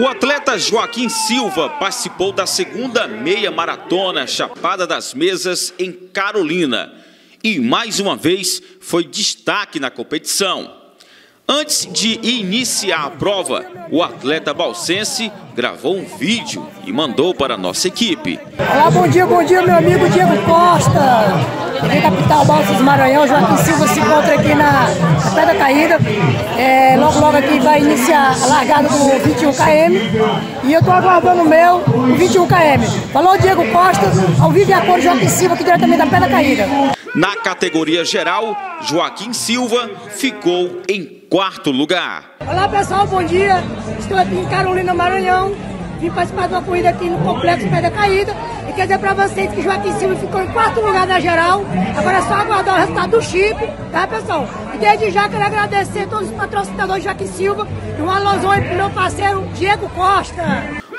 O atleta Joaquim Silva participou da segunda meia maratona Chapada das Mesas em Carolina e mais uma vez foi destaque na competição. Antes de iniciar a prova, o atleta balsense gravou um vídeo e mandou para a nossa equipe. Olá, bom dia, bom dia, meu amigo Diego Costa. TV Capital Balsas Maranhão, Joaquim Silva se encontra aqui na Pedra Caída. É, logo, logo aqui vai iniciar a largada do 21km. E eu estou aguardando o meu, o 21km. Falou Diego Costa, ao vivo e a cor Joaquim Silva, aqui diretamente da Pedra Caída. Na categoria geral, Joaquim Silva ficou em quarto lugar. Olá pessoal, bom dia. Estou aqui em Carolina, Maranhão. Vim participar de uma corrida aqui no Complexo Pedra Caída. E quer dizer para vocês que Joaquim Silva ficou em quarto lugar na geral. Agora é só aguardar o resultado do chip, tá pessoal? E desde já quero agradecer a todos os patrocinadores de Joaquim Silva e um alôzão aí pro meu parceiro Diego Costa.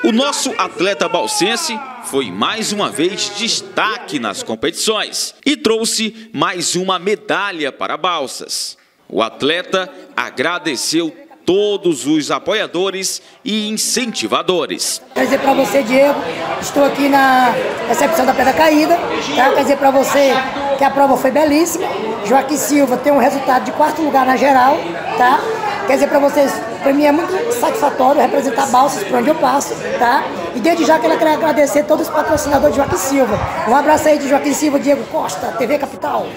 O nosso atleta balsense foi mais uma vez destaque nas competições e trouxe mais uma medalha para Balsas. O atleta agradeceu todos os apoiadores e incentivadores. Quer dizer para você, Diego, estou aqui na recepção da Pedra Caída. Tá? Quer dizer para você que a prova foi belíssima. Joaquim Silva tem um resultado de quarto lugar na geral. Tá? Quer dizer para vocês, para mim é muito satisfatório representar Balsas por onde eu passo, tá? E desde já quero agradecer todos os patrocinadores de Joaquim Silva. Um abraço aí de Joaquim Silva, Diego Costa, TV Capital.